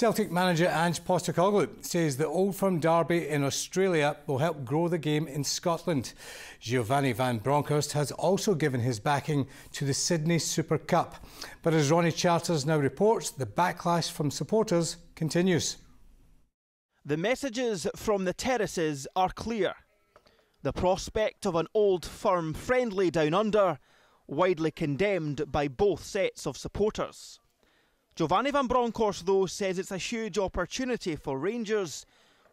Celtic manager Ange Postecoglou says the Old Firm derby in Australia will help grow the game in Scotland. Giovanni Van Bronckhorst has also given his backing to the Sydney Super Cup. But as Ronnie Charters now reports, the backlash from supporters continues. The messages from the terraces are clear. The prospect of an Old Firm friendly down under, widely condemned by both sets of supporters. Giovanni Van Bronckhorst, though, says it's a huge opportunity for Rangers,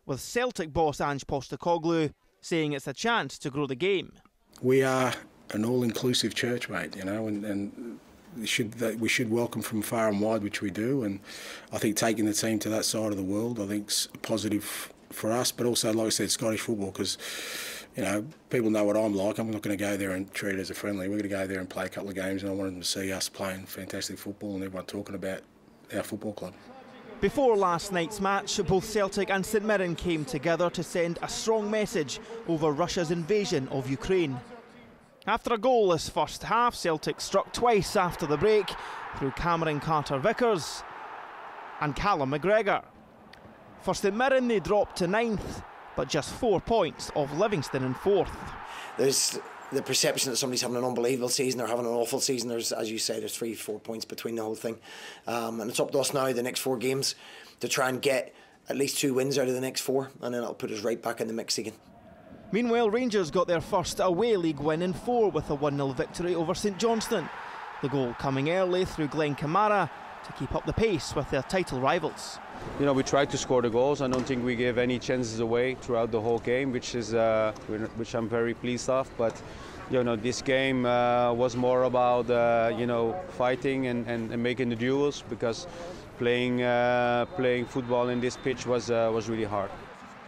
with Celtic boss Ange Postecoglou saying it's a chance to grow the game. We are an all-inclusive church, mate, you know, and, and should we should welcome from far and wide, which we do, and I think taking the team to that side of the world, I think, is positive for us, but also, like I said, Scottish football, because you know people know what I'm like. I'm not going to go there and treat it as a friendly. We're going to go there and play a couple of games, and I want them to see us playing fantastic football and everyone talking about our football club. Before last night's match, both Celtic and St Mirren came together to send a strong message over Russia's invasion of Ukraine. After a goalless first half, Celtic struck twice after the break through Cameron Carter Vickers and Callum McGregor. For St Mirren, they dropped to ninth, but just four points of Livingston in fourth. There's the perception that somebody's having an unbelievable season or having an awful season. There's, as you say, there's three, four points between the whole thing, um, and it's up to us now the next four games to try and get at least two wins out of the next four, and then it'll put us right back in the mix again. Meanwhile, Rangers got their first away league win in four with a 1 0 victory over St Johnstone. The goal coming early through Glenn Kamara to keep up the pace with their title rivals. You know, we tried to score the goals. I don't think we gave any chances away throughout the whole game, which is uh, which I'm very pleased of. But you know, this game uh, was more about uh, you know fighting and, and, and, making the duels because playing uh, playing football in this pitch was uh, was really hard.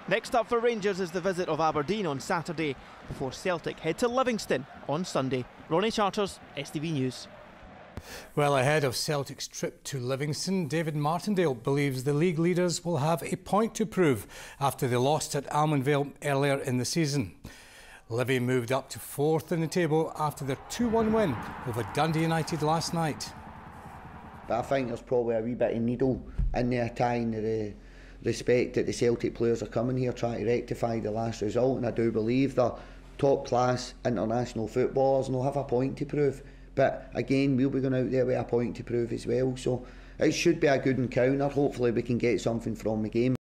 Next up for Rangers is the visit of Aberdeen on Saturday before Celtic head to Livingston on Sunday. Ronnie Charters, STV News. Well, ahead of Celtic's trip to Livingston, David Martindale believes the league leaders will have a point to prove after they lost at Almondvale earlier in the season. Livy moved up to fourth in the table after their 2-1 win over Dundee United last night. But I think there's probably a wee bit of needle in there tying the respect that the Celtic players are coming here trying to rectify the last result and I do believe they're top class international footballers and they'll have a point to prove. But again, we'll be going out there with a point to prove as well. So it should be a good encounter. Hopefully, we can get something from the game.